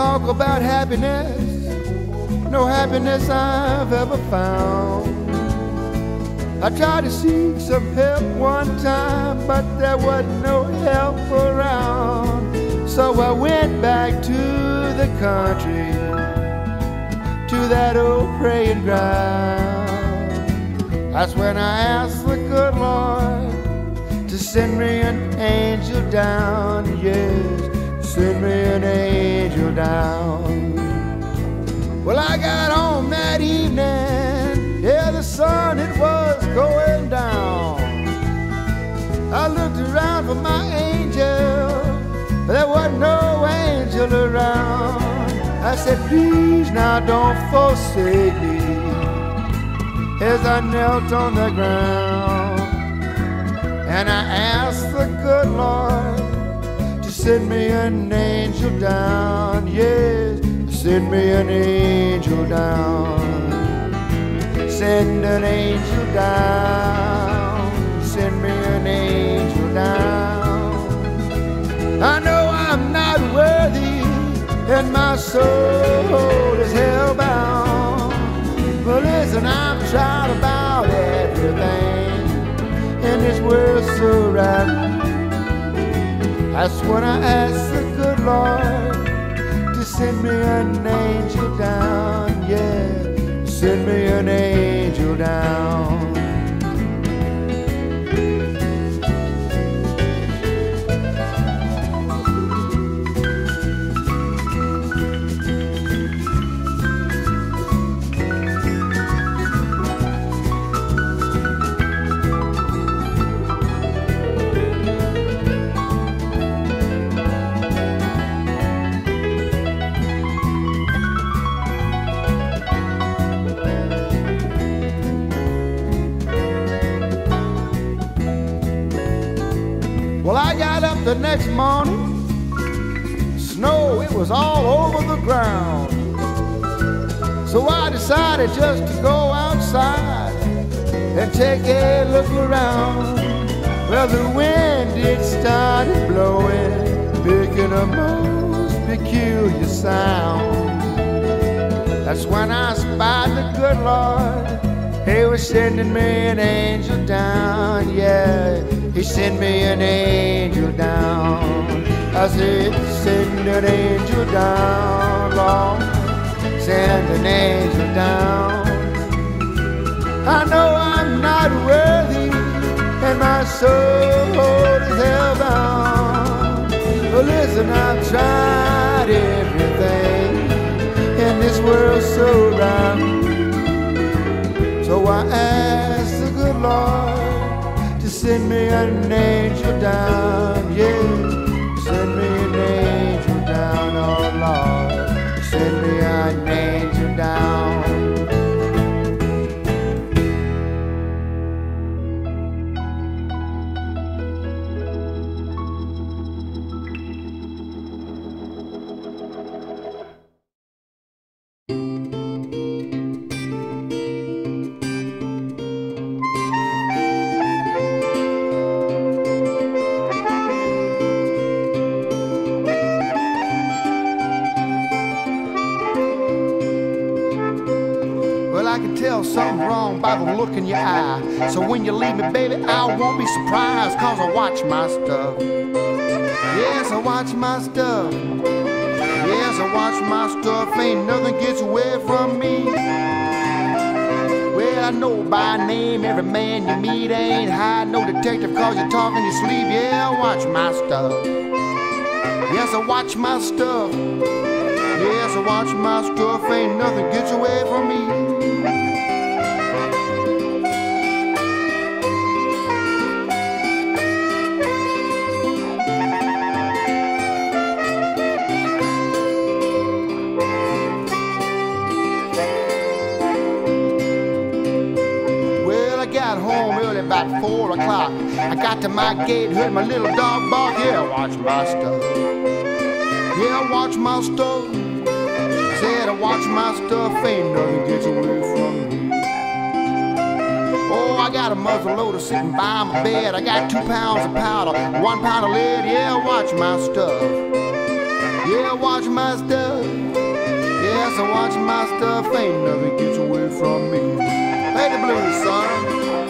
talk about happiness, no happiness I've ever found. I tried to seek some help one time, but there was no help around. So I went back to the country, to that old praying ground. That's when I asked the good Lord to send me an angel down, yes, send me an angel down. Well, I got home that evening, yeah, the sun it was going down. I looked around for my angel, but there wasn't no angel around. I said, please now don't forsake me as I knelt on the ground. And I asked the good Lord send me an angel down, yes, send me an angel down. Send an angel down, send me an angel down. I know I'm not worthy, and my soul is hellbound. But listen, I've tried about everything in this world so right. When I asked the good Lord to send me an angel down, yeah, send me an angel down. The next morning, snow, it was all over the ground. So I decided just to go outside and take a look around. Well, the wind, it started blowing, making a most peculiar sound. That's when I spied the good Lord. He was sending me an angel down, yeah. He sent me an angel down. I said, send an angel down, Lord. Send an angel down. I know I'm not worthy, and my soul is hellbound. But listen, I've tried everything in this world so round. So I ask the good Lord send me an angel down, yeah. Send me an angel down, oh Lord. Send me an Tell something's wrong by the look in your eye. So when you leave me, baby, I won't be surprised, cause I watch my stuff. Yes, I watch my stuff. Yes, I watch my stuff. Ain't nothing gets away from me. Well, I know by name every man you meet ain't high. no detective cause you talk in your sleep. Yeah, I watch my stuff. Yes, I watch my stuff. Yes, I watch my stuff. Ain't nothing gets away from me. Four o'clock. I got to my gate, heard my little dog bark. Yeah, watch my stuff. Yeah, watch my stuff. Said I watch my stuff, ain't nothing gets away from me. Oh, I got a muzzle loader sitting by my bed. I got two pounds of powder, one pound of lead. Yeah, watch my stuff. Yeah, watch my stuff. Yes, I watch my stuff. Ain't nothing gets away from me. Play the blues, son.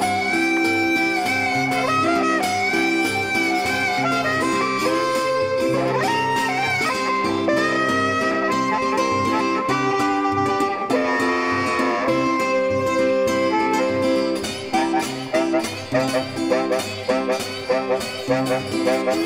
Well,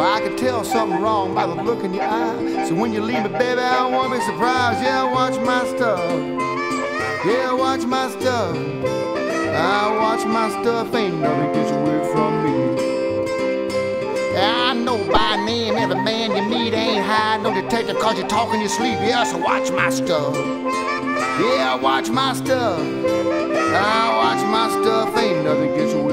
I can tell something wrong by the look in your eye. So when you leave me, baby, I won't be surprised. Yeah, watch my stuff. Yeah, watch my stuff. I watch my stuff. Ain't nothing gets away from me. Yeah, I know by name every man you meet ain't high. No detective cause you talk in your sleep. Yeah, so watch my stuff. Yeah, watch my stuff. I watch my stuff. Ain't nothing gets away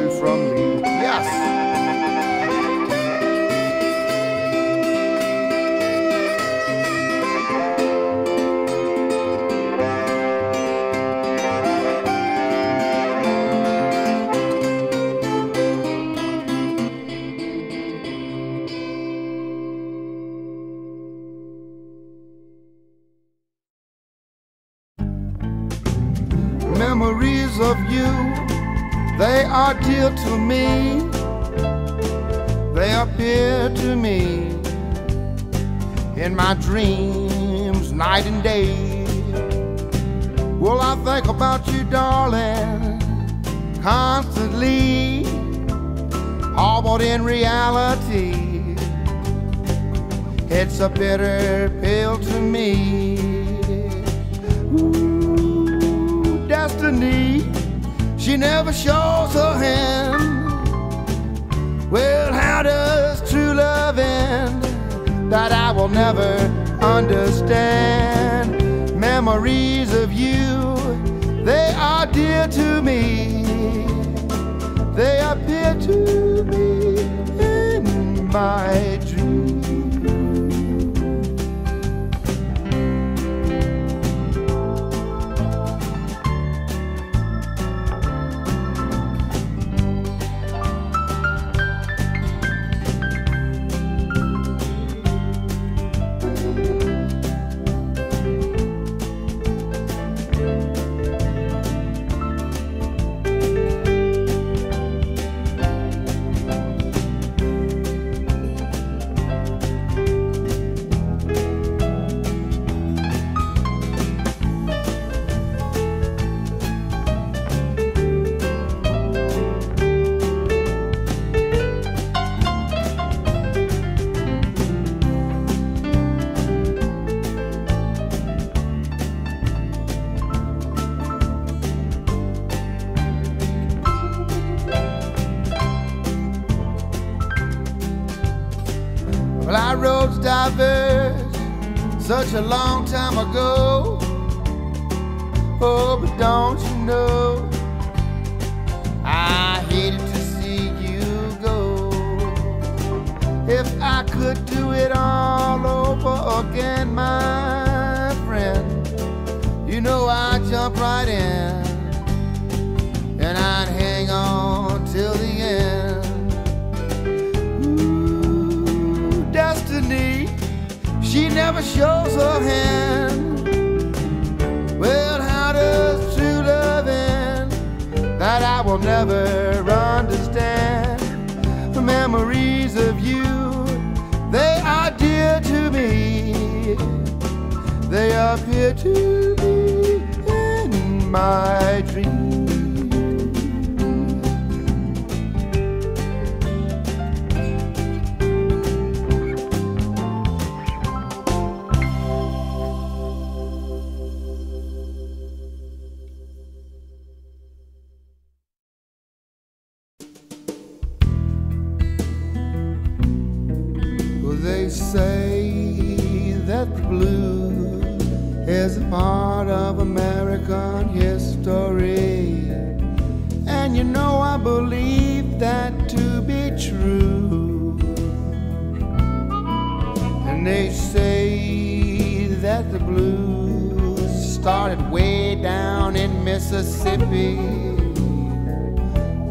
in again, my friend, you know I'd jump right in and I'd hang on till the end. Ooh, destiny, she never shows her hand. Well, how does true love end? That I will never They appear to me in my dreams. Blues started way down in Mississippi.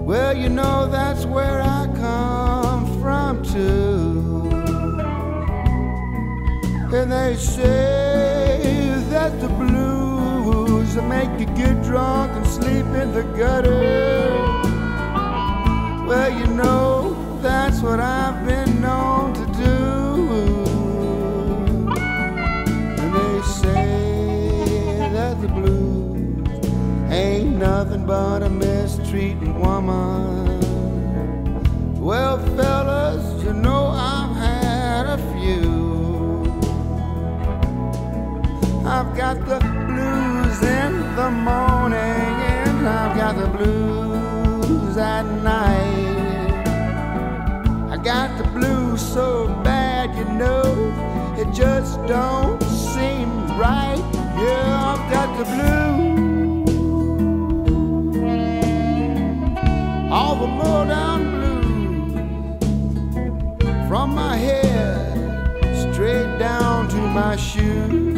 Well, you know that's where I come from too. And they say that the blues make you get drunk and sleep in the gutter. Well, you know that's what I've been known but a mistreating woman. Well, fellas, you know I've had a few. I've got the blues in the morning, and I've got the blues at night. I got the blues so bad, you know, it just don't seem right. Yeah, I've got the blues, the low down blues, from my head straight down to my shoes.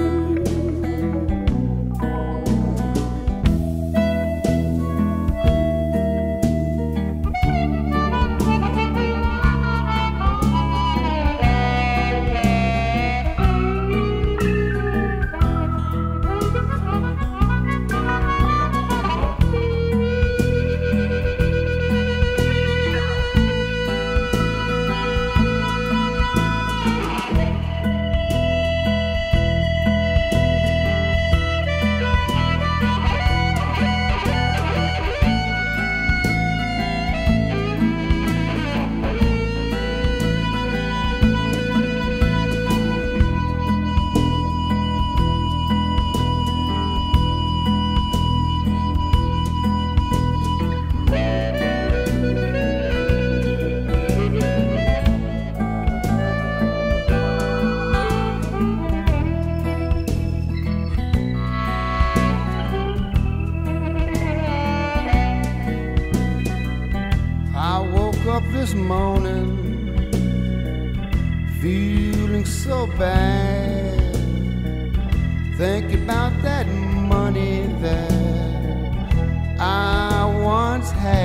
Once had.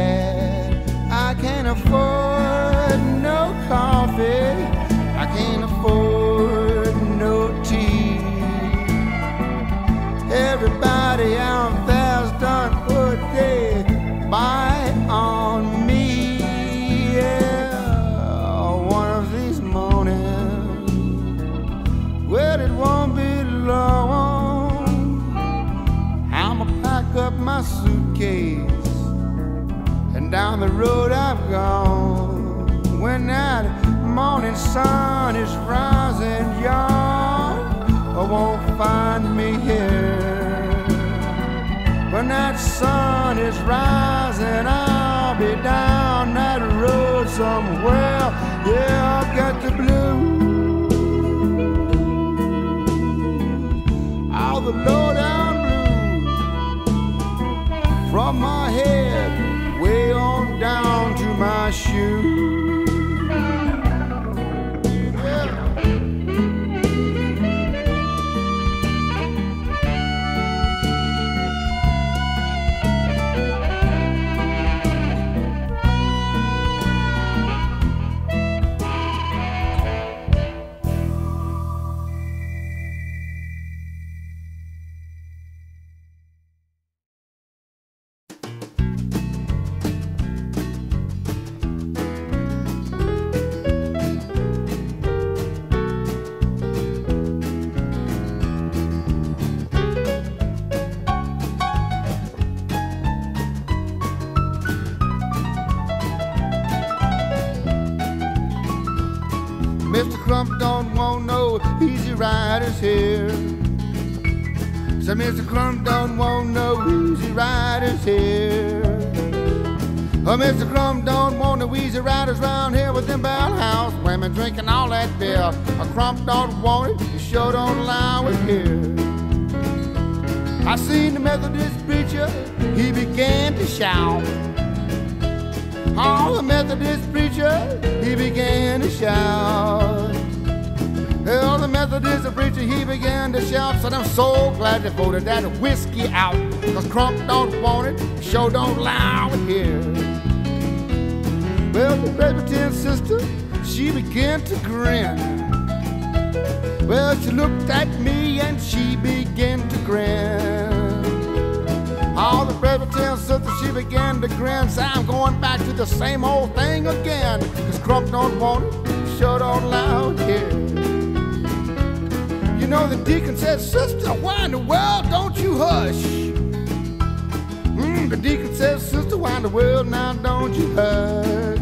Sun is rising, I'll be down that road somewhere. Yeah, I've got the blues, all the low down blues, from my head way on down to my shoes. Riders here. So Mr. Crump don't want no easy riders here. Oh, Mr. Crump don't want no easy riders round here with them bell house women drinking all that beer. A Crump don't want it, you sure don't allow it here. I seen the Methodist preacher, he began to shout. Oh, the Methodist preacher, he began to shout. The Methodist preacher, he began to shout. Said, I'm so glad they voted that whiskey out. Cause Crump don't want it, sure don't allow it here. Well, the Presbyterian sister, she began to grin. Well, she looked at me and she began to grin. All the Presbyterian sister, she began to grin. Say, I'm going back to the same old thing again. Cause Crump don't want it, sure don't allow it here. You know, the deacon said, Sister, why in the world don't you hush? Mm, the deacon says, Sister, why in the world now don't you hush?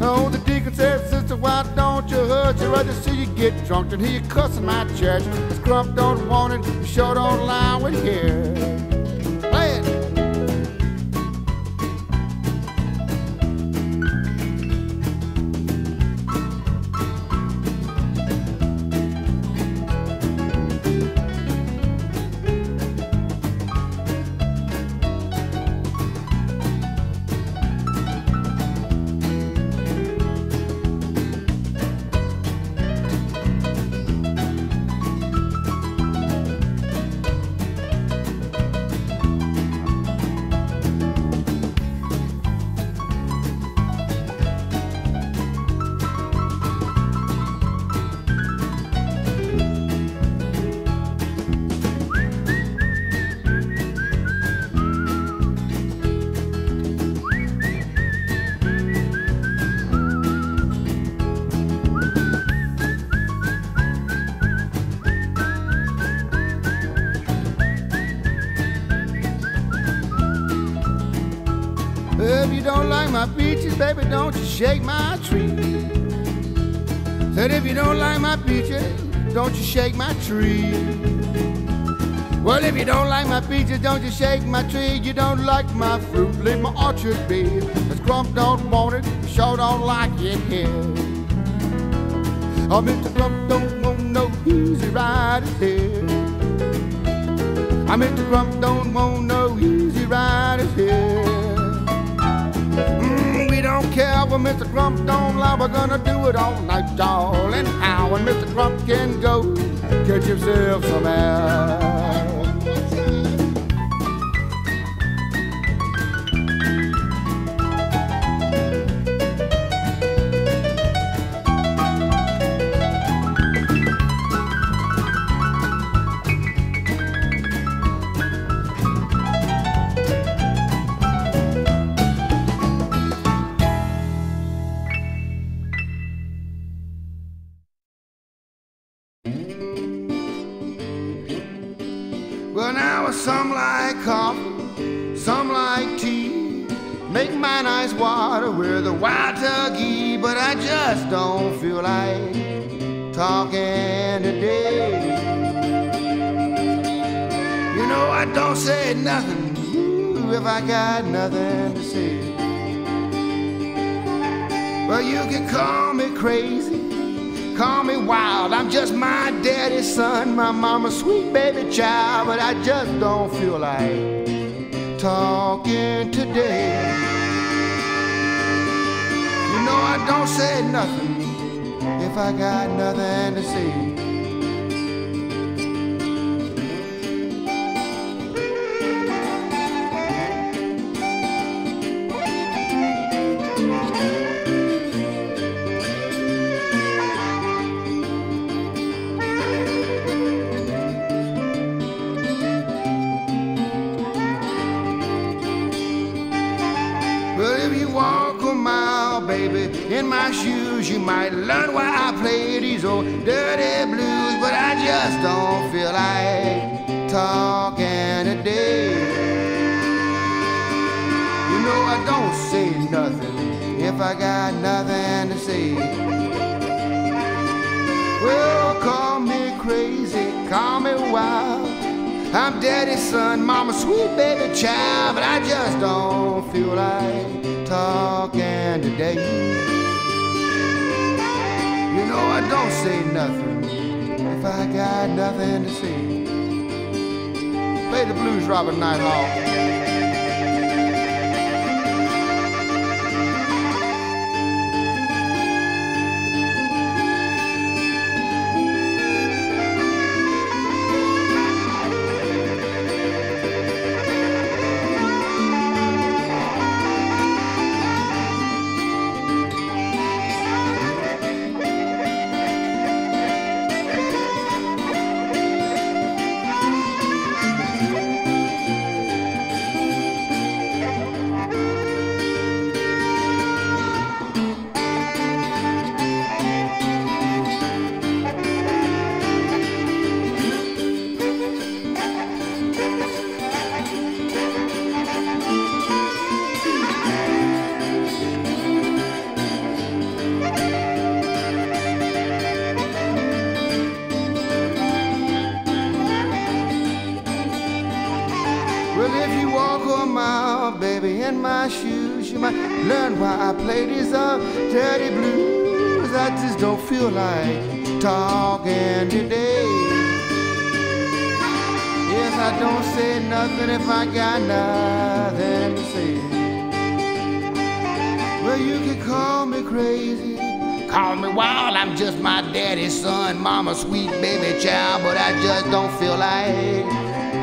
Oh, the deacon said, Sister, why don't you hush? I'd rather see you get drunk than hear you cuss in my church. Cause Crump don't want it, you sure don't allow it here. Baby, don't you shake my tree. Said if you don't like my peaches, don't you shake my tree. Well, if you don't like my peaches, don't you shake my tree. You don't like my fruit, leave my orchard be. Cause Crump don't want it, sure don't like it here. Oh, Mr. Crump don't want no easy riders here. Oh, Mr. Crump don't want no easy riders here don't care what Mr. Crump don't lie. We're gonna do it all night. And how when Mr. Crump can go, get yourself some air. Talking today. You know, I don't say nothing if I got nothing to say. Well, you can call me crazy, call me wild. I'm just my daddy's son, my mama's sweet baby child, but I just don't feel like talking today. I don't say nothing if I got nothing to say. In my shoes. You might learn why I play these old dirty blues, but I just don't feel like talking today. You know I don't say nothing if I got nothing to say. Well, call me crazy, call me wild. I'm daddy's son, mama's sweet baby child, but I just don't feel like talking today. You know I don't say nothing if I got nothing to say. Play the blues, Robert Nighthawk. Nothing if I got nothing to say. Well, you can call me crazy. Call me wild, I'm just my daddy's son, mama sweet baby child, but I just don't feel like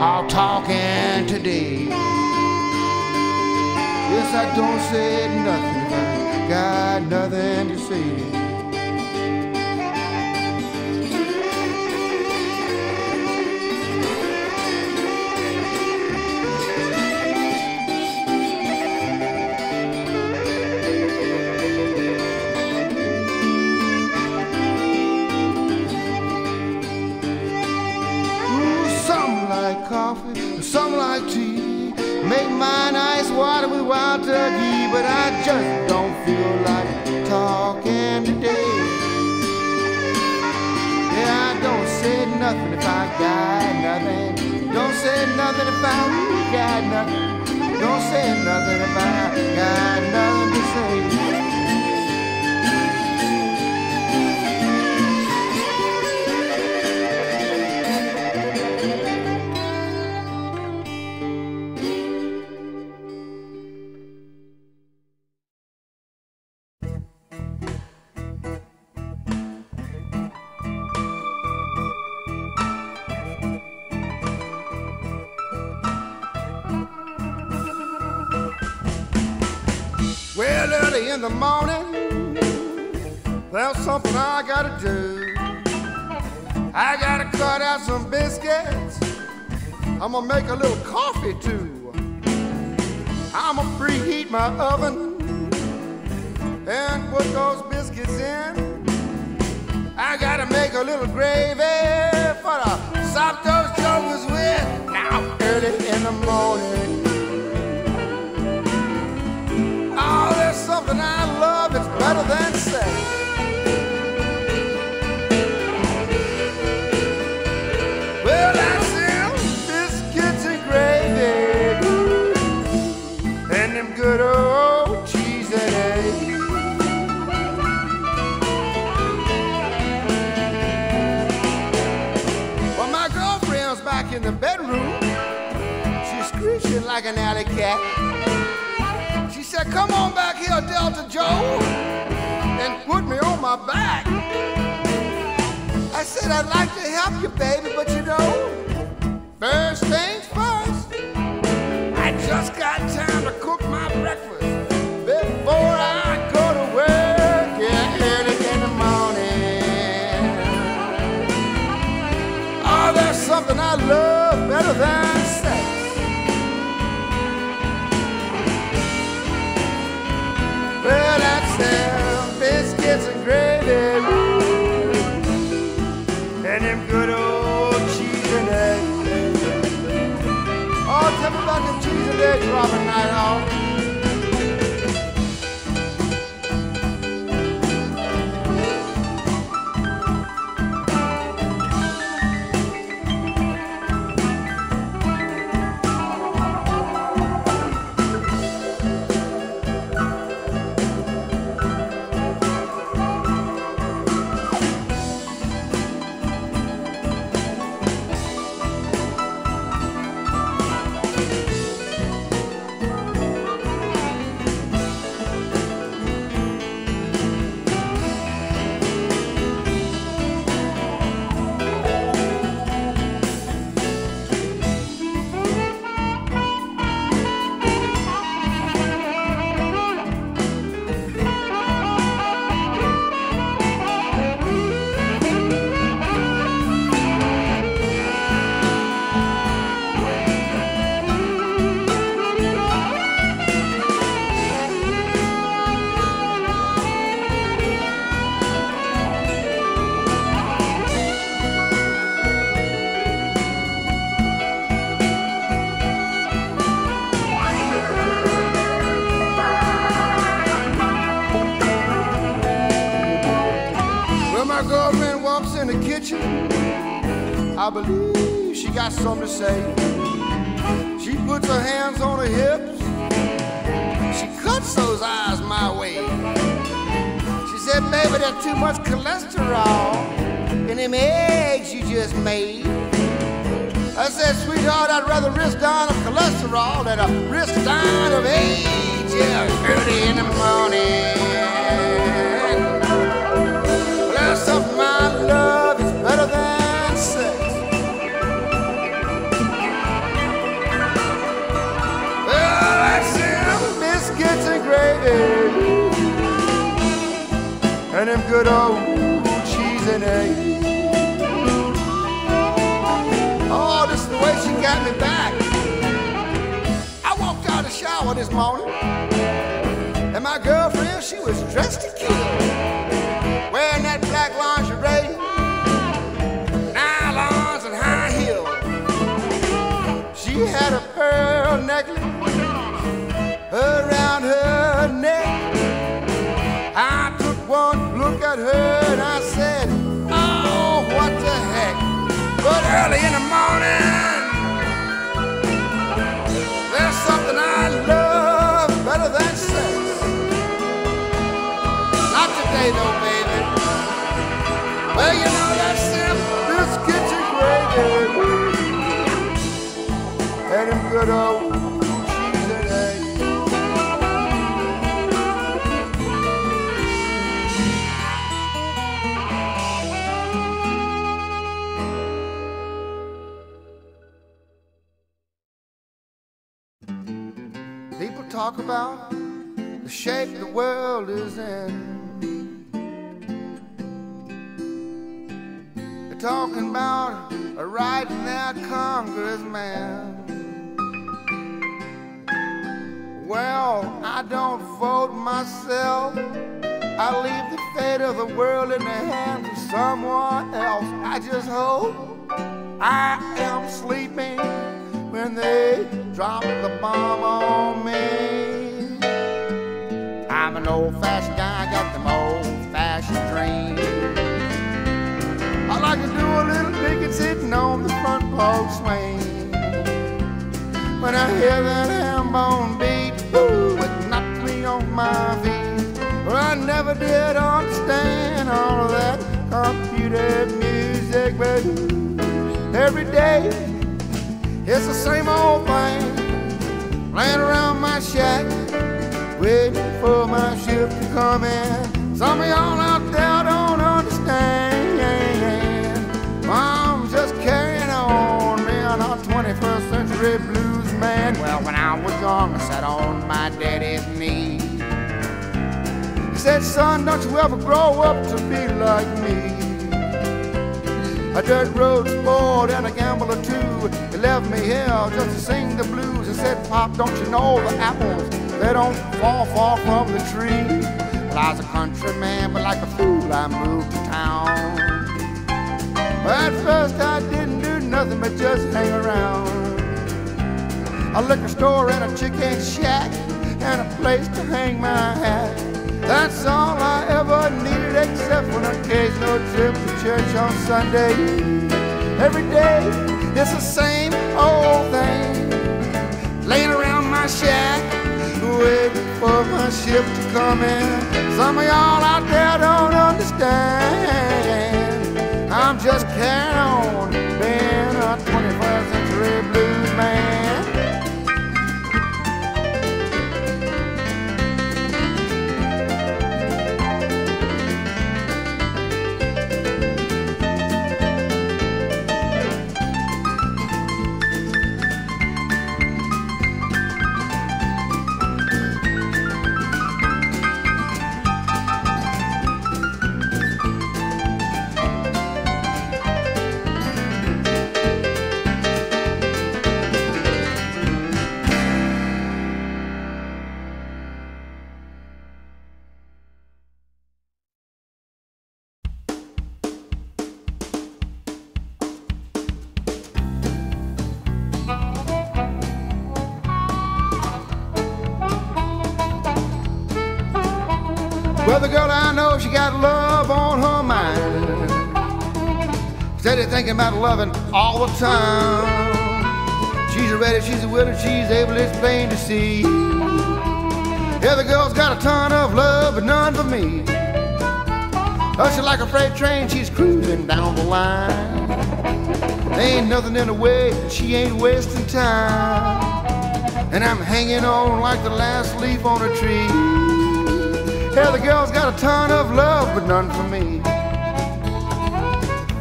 all talking today. Yes, I don't say nothing if I got nothing to say. Turkey, but I just don't feel like talking today. Yeah, I don't say nothing if I got nothing. Don't say nothing if I got nothing. Don't say nothing if I got nothing to say. I'm gonna make a little coffee too. I'm gonna preheat my oven and put those biscuits in. I gotta make a little gravy like an alley cat She said, Come on back here, Delta Joe, and put me on my back. I said, I'd like to help you, baby, but you know, first things first, I just got and them good old cheese and eggs. Oh, cheese and eggs. I believe she got something to say. She puts her hands on her hips she cuts those eyes my way. She said, baby, there's too much cholesterol in them eggs you just made. I said, sweetheart, I'd rather risk dying of cholesterol than a risk dying of age. Yeah, early in the morning. And them good old cheese and eggs. Oh, this is the way she got me back. I walked out of the shower this morning, and my girlfriend, she was dressed to kill, her and I said, Oh, what the heck? But early in the morning, there's something I love better than sex. Not today, though, baby. Well, you know that's them biscuits and gravy. And them good old world is in. They're talking about in their congressman. Well, I don't vote myself. I leave the fate of the world in the hands of someone else. I just hope I am sleeping when they drop the bomb on me. I'm an old fashioned guy, I got them old fashioned dreams. I like to do a little digging sitting on the front porch swing. When I hear that ham beat, ooh, it knocks me on my feet. Well, I never did understand all of that computer music, but every day it's the same old thing. Laying around my shack, waiting for my ship to come in. Some of y'all out there don't understand. I'm just carrying on, being a 21st century blues man. Well, when I was young, I sat on my daddy's knee. He said, son, don't you ever grow up to be like me. A dirt road sport and a gambler too. He left me here just to sing the blues. He said, Pop, don't you know the apples, they don't fall far from the tree. Well, I was a country man, but like a fool, I moved to town. At first I didn't do nothing but just hang around. A liquor store and a chicken shack and a place to hang my hat. That's all I ever needed except for an occasional trip to church on Sunday. Every day it's the same old thing. Laying around my shack, ship to come in. Some of y'all out there don't understand. Steady thinking about loving all the time. She's ready, she's willing, she's able, it's plain to see. Yeah, the girl's got a ton of love, but none for me. Oh, she's like a freight train, she's cruising down the line. There ain't nothing in the way, she ain't wasting time. And I'm hanging on like the last leaf on a tree. Yeah, the girl's got a ton of love, but none for me.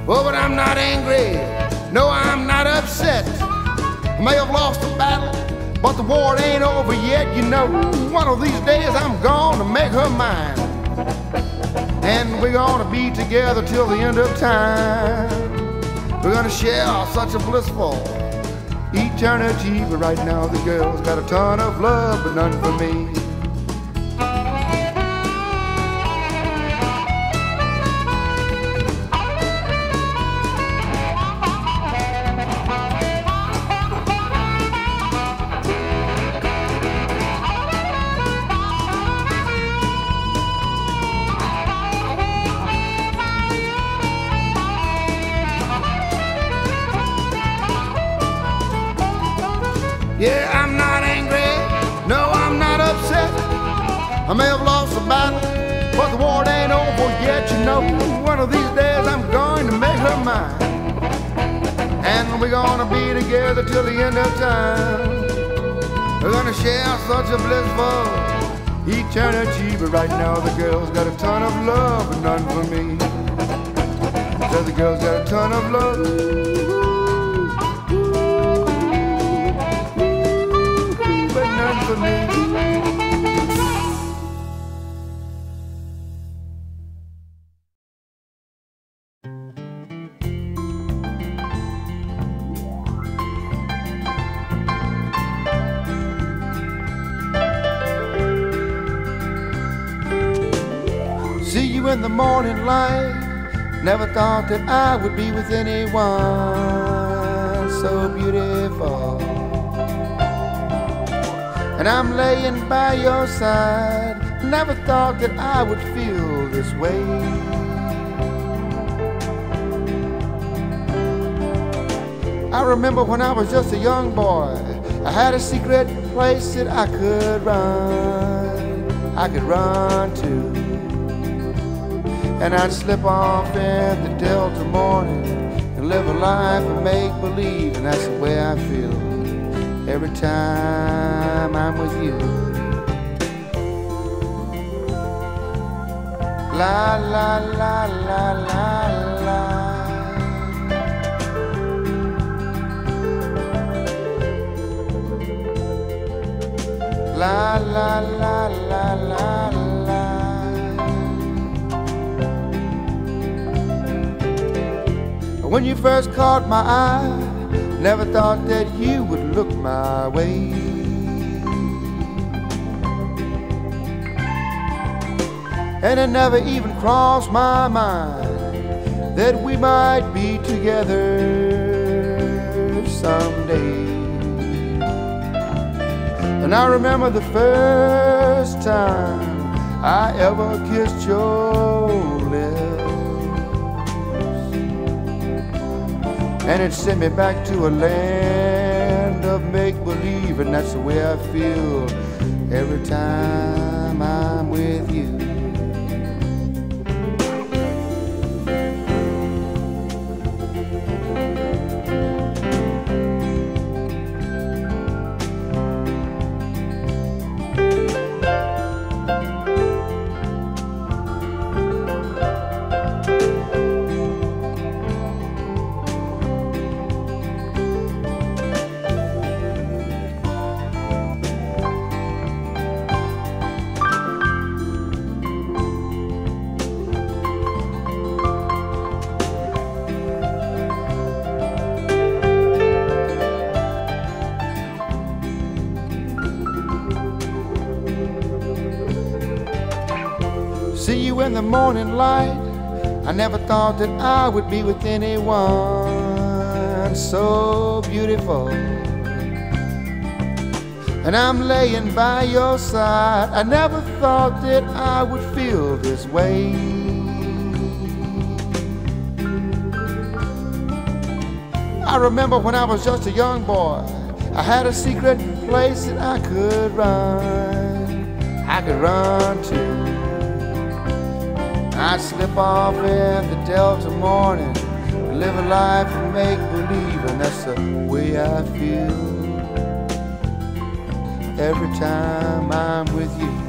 Oh, but I'm not angry. No, I'm not upset. I may have lost the battle, but the war ain't over yet. You know, one of these days I'm gonna make her mine. And we're gonna be together till the end of time. We're gonna share such a blissful eternity. But right now, the girl's got a ton of love, but none for me. Yeah, I'm not angry. No, I'm not upset. I may have lost the battle, but the war ain't over yet. You know, one of these days I'm going to make her mine. And we're gonna be together till the end of time. We're gonna share such a blissful eternity. But right now the girl's got a ton of love, but none for me. Said the girl's got a ton of love. In the morning light. Never thought that I would be with anyone so beautiful and I'm laying by your side. Never thought that I would feel this way. I remember when I was just a young boy, I had a secret place that I could run, I could run to. And I'd slip off in the Delta morning and live a life of make believe, and that's the way I feel every time I'm with you. La la la la la la. La la la la la la. When you first caught my eye. Never thought that you would look my way. And it never even crossed my mind that we might be together someday. And I remember the first time I ever kissed your lips. And it sent me back to a land believe, and that's the way I feel every time I'm with you. Morning light. I never thought that I would be with anyone so beautiful. And I'm laying by your side. I never thought that I would feel this way. I remember when I was just a young boy, I had a secret place that I could run, I could run to. I'd slip off in the Delta morning, live a life of make believe, and that's the way I feel every time I'm with you.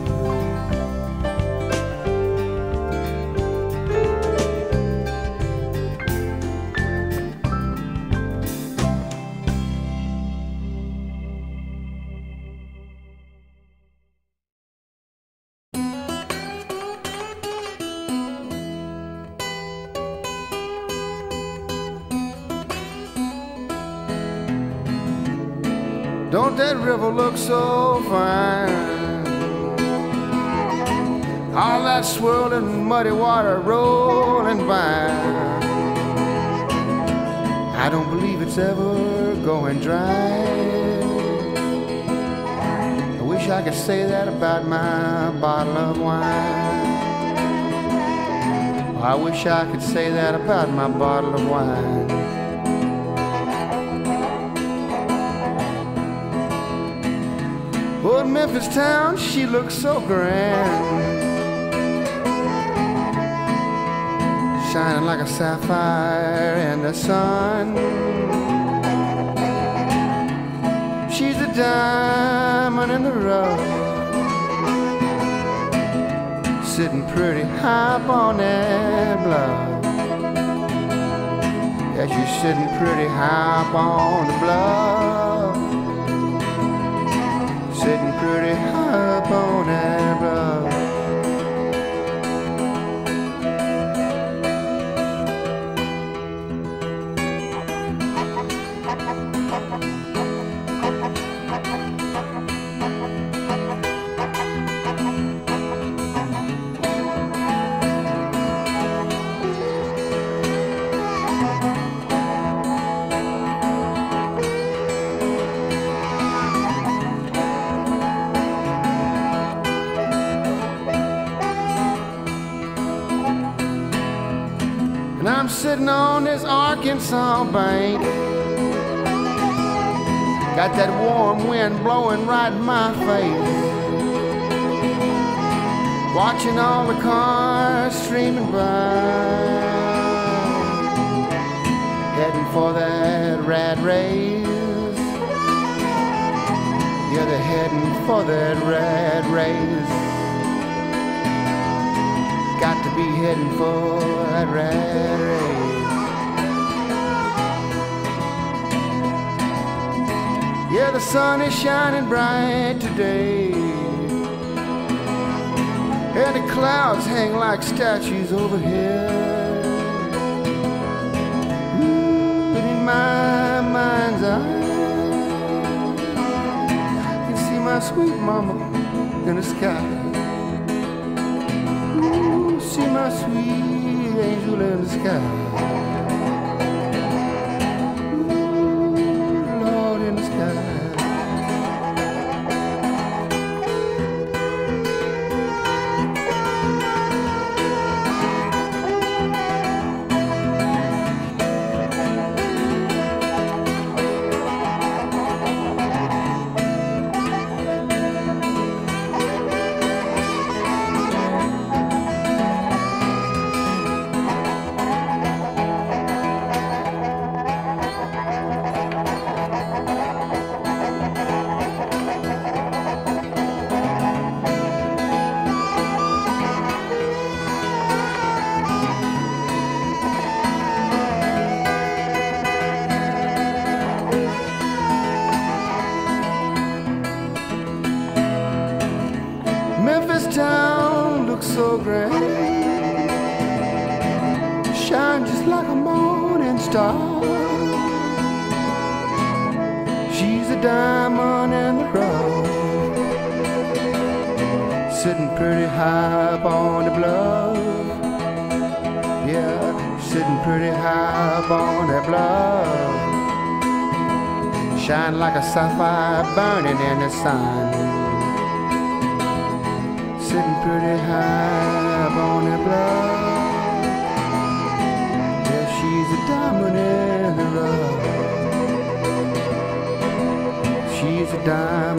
So fine? All that swirling muddy water rolling by. I don't believe it's ever going dry. I wish I could say that about my bottle of wine. I wish I could say that about my bottle of wine. Old Memphis town, she looks so grand. Shining like a sapphire in the sun. She's a diamond in the rough. Sitting pretty high up on that bluff. Yeah, she's sitting pretty high up on the bluff pretty high up On this Arkansas bank. Got that warm wind blowing right in my face. Watching all the cars streaming by. Heading for that rat race. Yeah, they're heading for that rat race got to be heading for that rat race. Yeah, the sun is shining bright today. And the clouds hang like statues overhead. Ooh, but in my mind's eye, I can see my sweet mama in the sky see my sweet angel in the sky. Sapphire burning in the sun sitting pretty high up on that bluff. Yeah, she's a diamond in the rough. She's a diamond